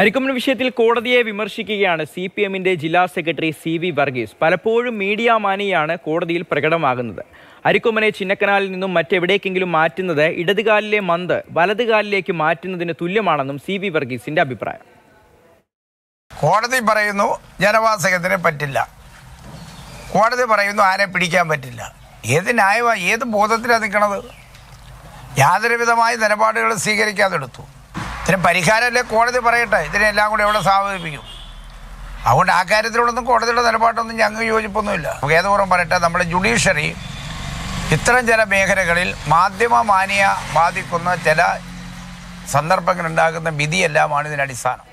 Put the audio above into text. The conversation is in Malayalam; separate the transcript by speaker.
Speaker 1: അരിക്കൊമ്പൻ വിഷയത്തിൽ കോടതിയെ വിമർശിക്കുകയാണ് സി പി എമ്മിന്റെ ജില്ലാ സെക്രട്ടറി സി വി വർഗീസ്. പലപ്പോഴും മീഡിയ മാനിയാണ് കോടതിയിൽ പ്രകടമാകുന്നത്. അരിക്കൊമ്പനെ ചിന്നക്കനാലിൽ നിന്നും മറ്റെവിടേക്കെങ്കിലും മാറ്റുന്നത് ഇടതുകാലിലെ മന്ത് വലതുകാലിലേക്ക് മാറ്റുന്നതിന് തുല്യമാണെന്നും സി വി വർഗീസിന്റെ അഭിപ്രായം.
Speaker 2: കോടതി പറയുന്നു ജനവാസകത്തിന് പറ്റില്ല. കോടതി പറയുന്നു ആരെ പിടിക്കാൻ പറ്റില്ല. ഏത് ന്യായമാണ് ഏത് ബോധത്തിലാണ് നിൽക്കണത് യാതൊരുവിധമായ നിലപാടുകൾ സ്വീകരിക്കാതെ എടുത്തു ഇതിന് പരിഹാരമല്ലേ കോടതി പറയട്ടെ? ഇതിനെല്ലാം കൂടെ എവിടെ സാവധിപ്പിക്കും അതുകൊണ്ട് ആ കാര്യത്തിലൂടെ കോടതിയുടെ നിലപാടൊന്നും ഞങ്ങൾക്ക് യോജിപ്പൊന്നുമില്ല. ഏതോറും പറയട്ടെ? നമ്മുടെ ജുഡീഷ്യറി ഇത്തരം ചില മേഖലകളിൽ മാധ്യമ മാനിയ ബാധിക്കുന്ന ചില സന്ദർഭങ്ങളുണ്ടാകുന്ന വിധിയെല്ലാമാണ് ഇതിന് അടിസ്ഥാനം